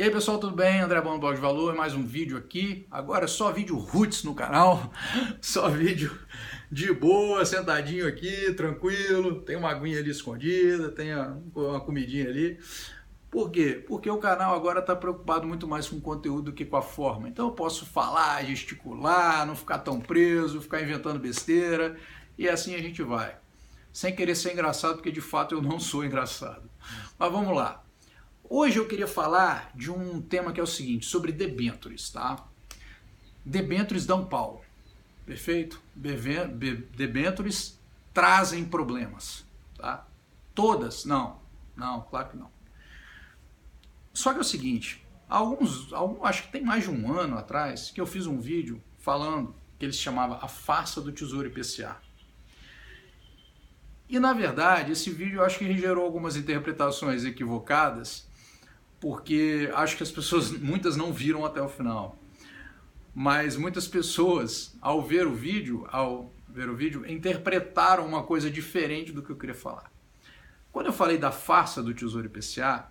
E aí pessoal, tudo bem? André Bom do Blog de Valor, mais um vídeo aqui. Agora é só vídeo roots no canal, só vídeo de boa, sentadinho aqui, tranquilo. Tem uma aguinha ali escondida, tem uma comidinha ali. Por quê? Porque o canal agora está preocupado muito mais com o conteúdo do que com a forma. Então eu posso falar, gesticular, não ficar tão preso, ficar inventando besteira e assim a gente vai. Sem querer ser engraçado, porque de fato eu não sou engraçado. Mas vamos lá. Hoje eu queria falar de um tema que é o seguinte, sobre debentures, tá? Debentures dão pau, perfeito? Debentures trazem problemas, tá? Todas? Não, não, claro que não. Só que é o seguinte, alguns, alguns, acho que tem mais de um ano atrás que eu fiz um vídeo falando que ele se chamava A Farsa do Tesouro IPCA. E na verdade, esse vídeo eu acho que gerou algumas interpretações equivocadas porque acho que as pessoas, muitas não viram até o final. Mas muitas pessoas, ao ver o vídeo, ao ver o vídeo, interpretaram uma coisa diferente do que eu queria falar. Quando eu falei da farsa do Tesouro IPCA,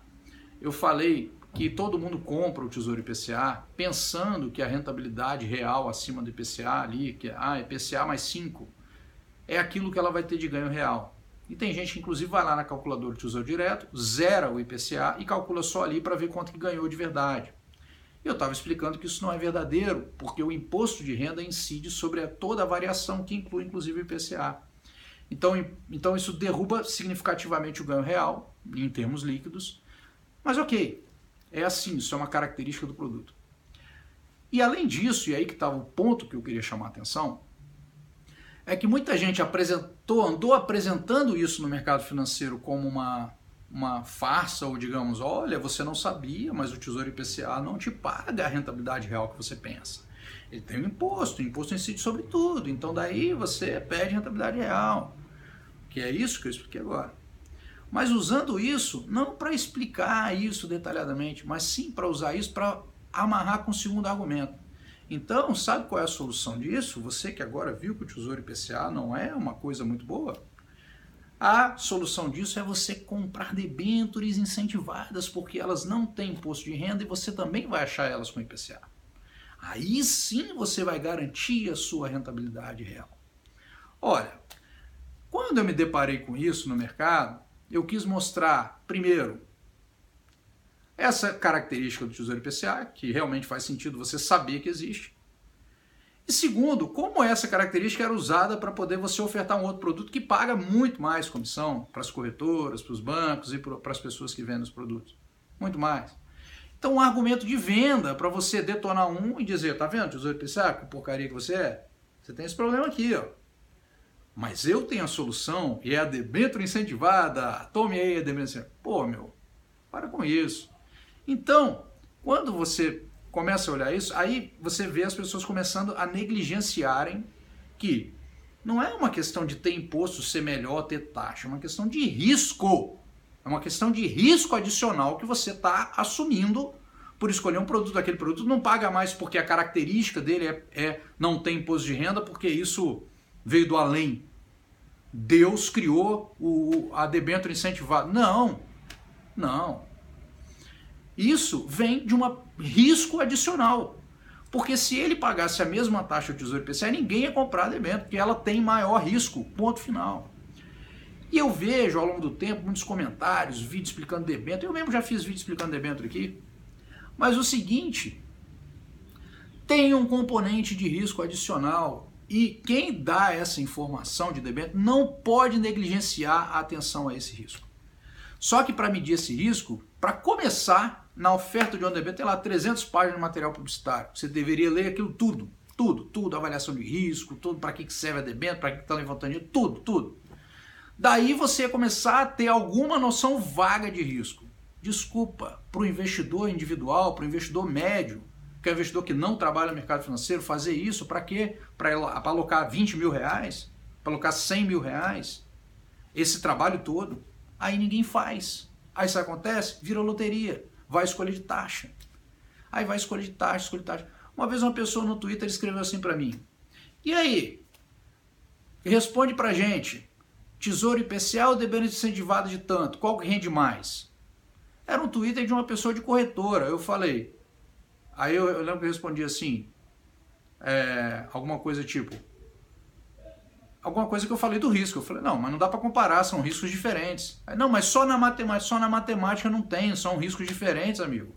eu falei que todo mundo compra o Tesouro IPCA pensando que a rentabilidade real acima do IPCA ali, que ah, IPCA mais 5, é aquilo que ela vai ter de ganho real. E tem gente que inclusive vai lá na calculadora de Tesouro Direto, zera o IPCA e calcula só ali para ver quanto que ganhou de verdade. Eu estava explicando que isso não é verdadeiro, porque o imposto de renda incide sobre toda a variação, que inclui inclusive o IPCA. Então, então isso derruba significativamente o ganho real, em termos líquidos. Mas ok, é assim, isso é uma característica do produto. E além disso, e aí que estava o ponto que eu queria chamar a atenção, é que muita gente apresentou, andou apresentando isso no mercado financeiro como uma, uma farsa, ou digamos, olha, você não sabia, mas o Tesouro IPCA não te paga a rentabilidade real que você pensa. Ele tem um imposto, o imposto incide sobre tudo, então daí você perde rentabilidade real. Que é isso que eu expliquei agora. Mas usando isso, não para explicar isso detalhadamente, mas sim para usar isso para amarrar com o segundo argumento. Então, sabe qual é a solução disso? Você que agora viu que o Tesouro IPCA não é uma coisa muito boa, a solução disso é você comprar debêntures incentivadas, porque elas não têm imposto de renda e você também vai achar elas com IPCA. Aí sim você vai garantir a sua rentabilidade real. Olha, quando eu me deparei com isso no mercado, eu quis mostrar, primeiro, essa característica do Tesouro IPCA, que realmente faz sentido você saber que existe. E segundo, como essa característica era usada para poder você ofertar um outro produto que paga muito mais comissão para as corretoras, para os bancos e para as pessoas que vendem os produtos. Muito mais. Então, um argumento de venda para você detonar um e dizer, tá vendo, Tesouro IPCA, que porcaria que você é? Você tem esse problema aqui, ó. Mas eu tenho a solução e é a debênture incentivada. Tome aí a debênture incentivada. Pô, meu, para com isso. Então, quando você começa a olhar isso, aí você vê as pessoas começando a negligenciarem que não é uma questão de ter imposto ser melhor, ter taxa, é uma questão de risco. É uma questão de risco adicional que você está assumindo por escolher um produto. Aquele produto não paga mais porque a característica dele é, é não ter imposto de renda, porque isso veio do além. Deus criou o, a debênture incentivada. Não, não. Isso vem de um risco adicional. Porque se ele pagasse a mesma taxa do Tesouro IPCA, ninguém ia comprar debênture, porque ela tem maior risco, ponto final. E eu vejo ao longo do tempo muitos comentários, vídeos explicando debênture. Eu mesmo já fiz vídeo explicando debênture aqui. Mas o seguinte, tem um componente de risco adicional e quem dá essa informação de debênture não pode negligenciar a atenção a esse risco. Só que para medir esse risco, para começar, na oferta de ONDB tem lá 300 páginas de material publicitário. Você deveria ler aquilo tudo, tudo, tudo, avaliação de risco, tudo, para que serve a debênture, para que está levantando dinheiro, tudo, tudo. Daí você começar a ter alguma noção vaga de risco. Desculpa, para o investidor individual, para o investidor médio, que é o investidor que não trabalha no mercado financeiro, fazer isso para quê? Para alocar 20 mil reais? Para alocar 100 mil reais? Esse trabalho todo? Aí ninguém faz. Aí isso acontece? Vira loteria vai escolher de taxa. Aí vai escolher de taxa, escolher taxa. Uma vez uma pessoa no Twitter escreveu assim para mim: E aí? Responde pra gente. Tesouro IPCA ou debênture incentivada de tanto? Qual que rende mais? Era um Twitter de uma pessoa de corretora. Eu falei. Aí eu, eu lembro que eu respondi assim. É, alguma coisa tipo. Alguma coisa que eu falei do risco. Eu falei, não, mas não dá para comparar, são riscos diferentes. Aí, não, mas só na, matemática, só na matemática não tem, são riscos diferentes, amigo.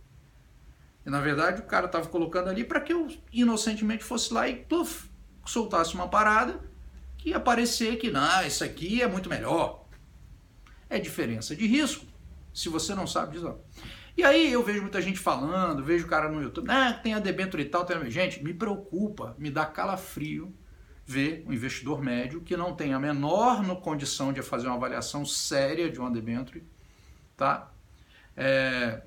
E na verdade o cara estava colocando ali para que eu inocentemente fosse lá e pluf, soltasse uma parada que ia parecer que, não, isso aqui é muito melhor. É diferença de risco. Se você não sabe disso. E aí eu vejo muita gente falando, vejo o cara no YouTube, ah, tem a debênture e tal, tem... gente, me preocupa, me dá calafrio ver um investidor médio que não tem a menor condição de fazer uma avaliação séria de uma debênture, tá? É,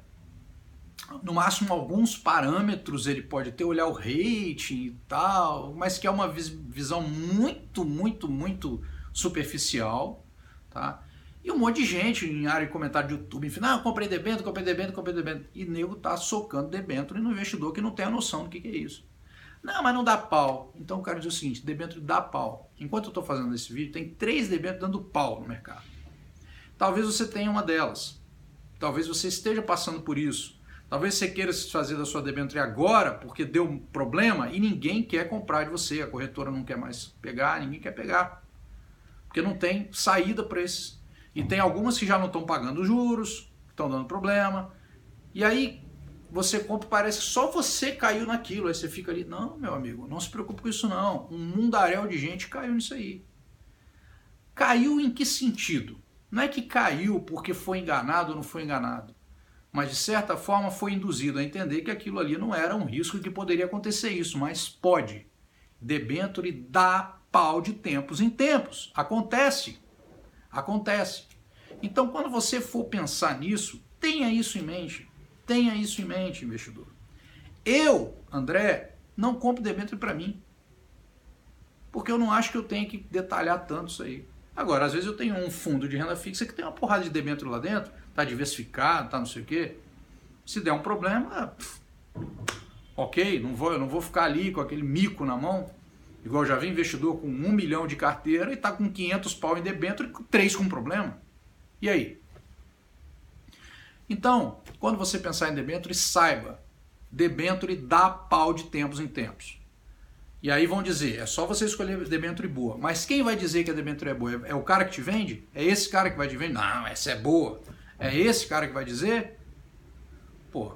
no máximo alguns parâmetros ele pode ter, olhar o rating e tal, mas que é uma visão muito, muito, muito superficial, tá? E um monte de gente em área de comentário de YouTube, enfim, ah, comprei debênture, comprei debênture, comprei debênture. E nego tá socando debênture no investidor que não tem a noção do que, que é isso. Não, mas não dá pau. Então o cara diz o seguinte, debênture dá pau. Enquanto eu estou fazendo esse vídeo, tem três debêntures dando pau no mercado. Talvez você tenha uma delas. Talvez você esteja passando por isso. Talvez você queira se fazer da sua debênture agora, porque deu um problema e ninguém quer comprar de você. A corretora não quer mais pegar, ninguém quer pegar. Porque não tem saída para esses e tem algumas que já não estão pagando juros, estão dando problema. E aí você compra, parece que só você caiu naquilo. Aí você fica ali, não, meu amigo, não se preocupe com isso não. Um mundaréu de gente caiu nisso aí. Caiu em que sentido? Não é que caiu porque foi enganado ou não foi enganado, mas de certa forma foi induzido a entender que aquilo ali não era um risco que poderia acontecer isso, mas pode. Debenture dá pau de tempos em tempos. Acontece. Acontece. Então, quando você for pensar nisso, tenha isso em mente. Tenha isso em mente, investidor. Eu, André, não compro debênture para mim. Porque eu não acho que eu tenha que detalhar tanto isso aí. Agora, às vezes eu tenho um fundo de renda fixa que tem uma porrada de debênture lá dentro, tá diversificado, tá não sei o quê. Se der um problema, pff, ok, não vou, eu não vou ficar ali com aquele mico na mão. Igual eu já vi investidor com um milhão de carteira e tá com 500 pau em debênture e três com problema. E aí? Então, quando você pensar em debênture, saiba, debênture dá pau de tempos em tempos. E aí vão dizer, é só você escolher debênture boa. Mas quem vai dizer que a debênture é boa? É o cara que te vende? É esse cara que vai te vender? Não, essa é boa. É esse cara que vai dizer? Pô,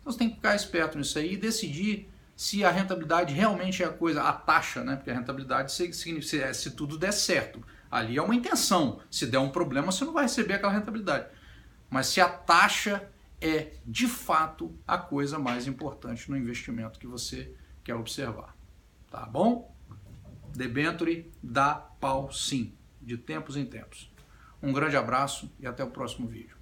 então você tem que ficar esperto nisso aí e decidir se a rentabilidade realmente é a coisa, a taxa, né? Porque a rentabilidade significa se tudo der certo. Ali é uma intenção. Se der um problema, você não vai receber aquela rentabilidade. Mas se a taxa é de fato a coisa mais importante no investimento que você quer observar. Tá bom? Debenture dá pau sim, de tempos em tempos. Um grande abraço e até o próximo vídeo.